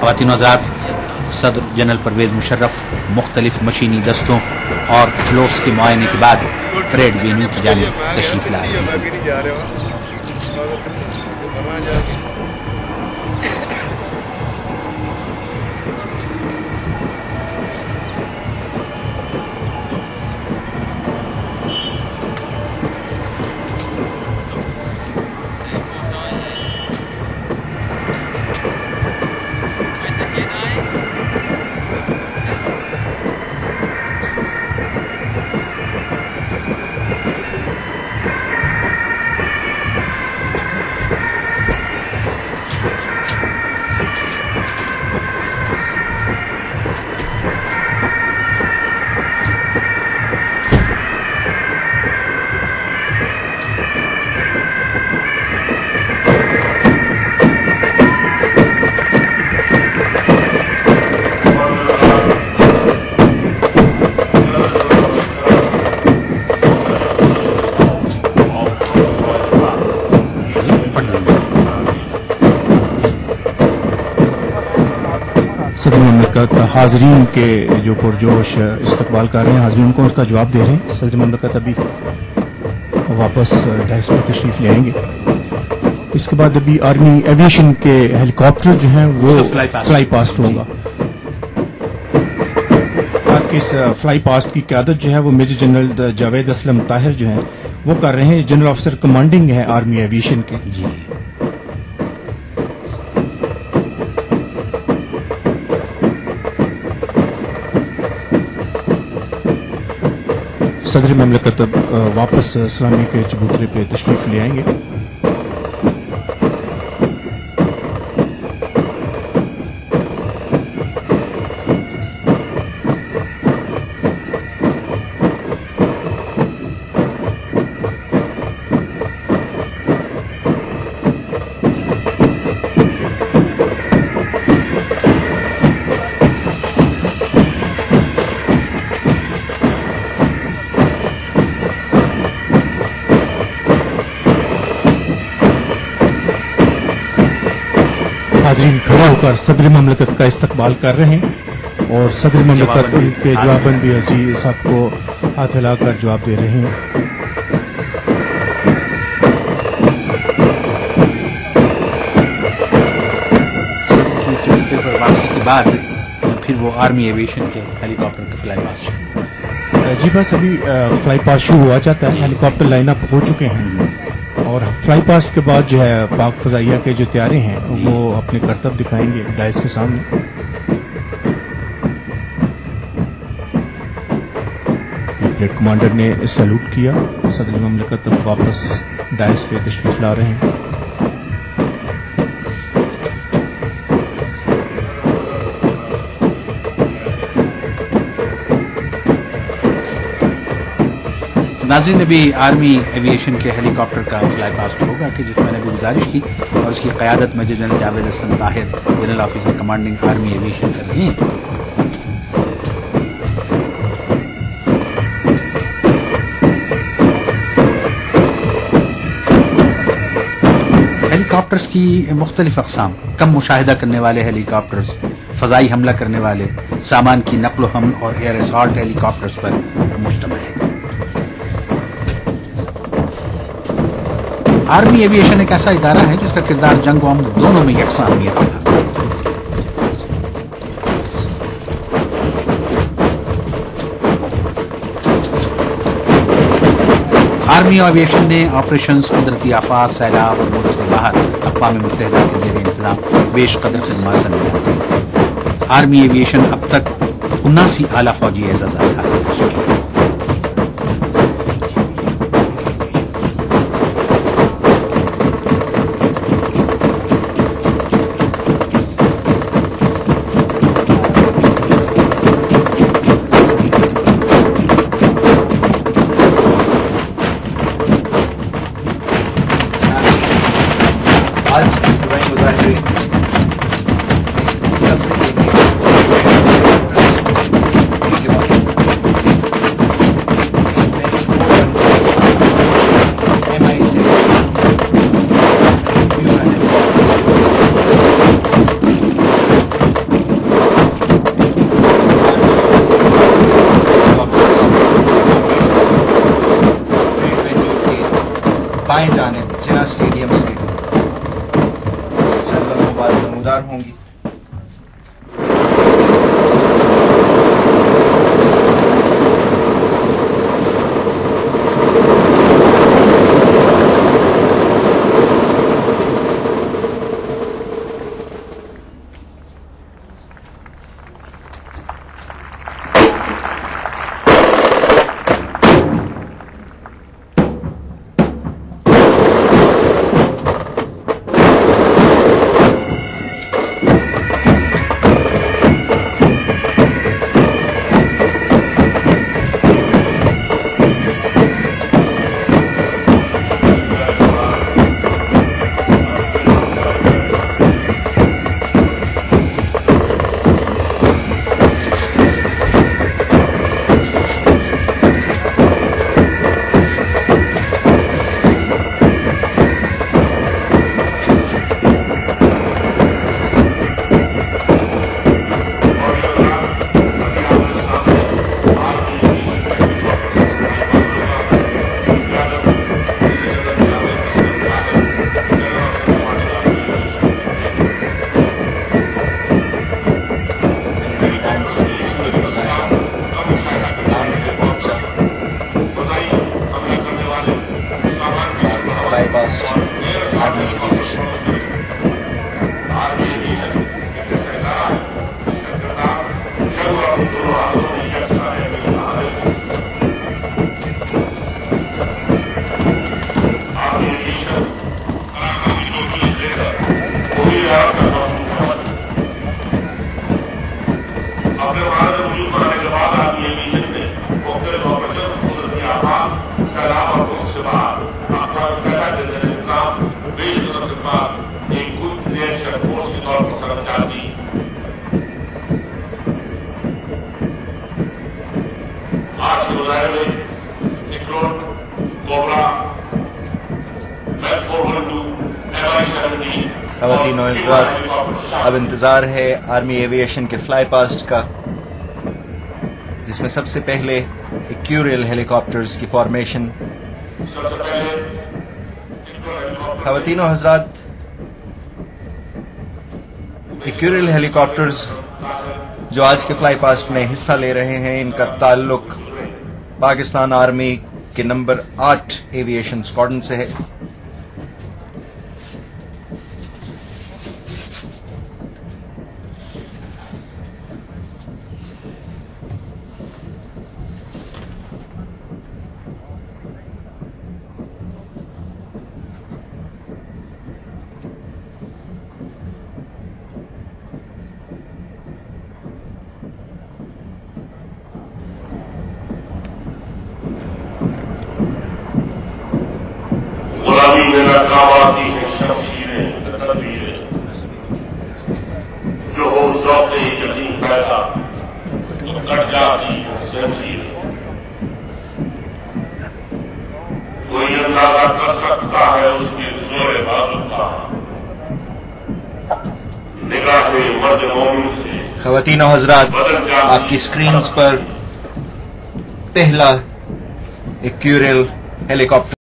خواتین آزاد، صدر جنرل پرویز مشرف، مختلف مشینی دستوں اور فلوٹس کے معائنے کے بعد پریڈ وینیو کی جانب تشریف لائے۔ مملکت حاضرین کے جو پرجوش استقبال کر رہے ہیں حاضرین کو اس کا جواب دے رہے ہیں۔ صدر مملکت ابھی واپس ڈائس پر تشریف لے آئیں گے۔ اس کے بعد ابھی آرمی ایویشن کے ہیلی جو ہیں وہ فلائی پاسٹ ہوگا۔ اس فلائی پاسٹ کی قیادت جو ہے وہ میجر جنرل جاوید اسلم طاہر جو ہیں وہ کر رہے ہیں۔ جنرل آفیسر کمانڈنگ ہے آرمی ایویشن کے۔ صدر مملکت اب واپس اسلامی کے چبوترے پہ تشریف لے آئیں گے۔ حاضرین کھڑا ہو کر صدر مملکت کا استقبال کر رہے ہیں اور صدر مملکت ان کے جواباً بھی جی سب کو ہاتھ ہلا کر جواب دے رہے ہیں۔ بعد پھر وہ آرمی ایویشن کے ہیلی کاپٹر کا فلائی شروع۔ جی بس ابھی فلائی پاس شروع ہوا چاہتا ہے۔ ہیلی کاپٹر لائن اپ ہو چکے ہیں۔ اور فلائی پاس کے بعد جو ہے پاک فضائیہ کے جو تیارے ہیں، وہ اپنے کرتب دکھائیں گے ڈائز کے سامنے۔ پلیٹ کمانڈر نے سلوٹ کیا۔ صدر مملکت واپس ڈائز پہ تشریف لا رہے ہیں۔ ناظرین، ابھی آرمی ایویشن کے ہیلی کاپٹر کا فلائی پاسٹ ہوگا کہ جس میں نے ابھی گزارش کی اور اس کی قیادت major general Javed Hasan Tahir, general officer commanding army aviation کر رہے ہیں۔ ہیلی کاپٹرز کی مختلف اقسام، کم مشاہدہ کرنے والے ہیلی کاپٹرز فضائی حملہ کرنے والے، سامان کی نقل و حمل اور ایئر اسالٹ ہیلی کاپٹرز پر مشتمل ہے آرمی ایویشن ایک ایسا ادارہ ہے جس کا کردار جنگ و امن دونوں میں یکساں اہمیت رکھا آرمی ایویشن نے آپریشنز قدرتی آفات، سیلاب اور ملک سے باہر اقوام متحدہ کے زیر انتظام بیش قدر خدمات سر آرمی ایویشن اب تک اناسی اعلیٰ فوجی اعزازات حاصل کر چکی۔ ہے آج ڈرائنگ مظاہرے سب فلائی پاسٹ آرمی ایویشن اپنے خواتین حضرات اب انتظار ہے آرمی ایویشن کے فلائی پاسٹ کا، جس میں سب سے پہلے ایکیوریل ہیلی کاپٹرز کی فارمیشن۔ خواتین و حضرات ایکیوریل ہیلی کاپٹرز جو آج کے فلائی پاسٹ میں حصہ لے رہے ہیں، ان کا تعلق پاکستان آرمی کے نمبر آٹھ ایویشن اسکواڈن سے ہے۔ ہے شمشیریں تدبیریں۔ جو ہو ذوق پیدا تو کٹ جاتی ہے کوئی اندازہ کر سکتا ہے اس کے زور بازو کا نگاہ مرد مومن سے۔ خواتین و حضرات آپ کی سکرینز پر پہلا ایکیوریل ہیلی کاپٹر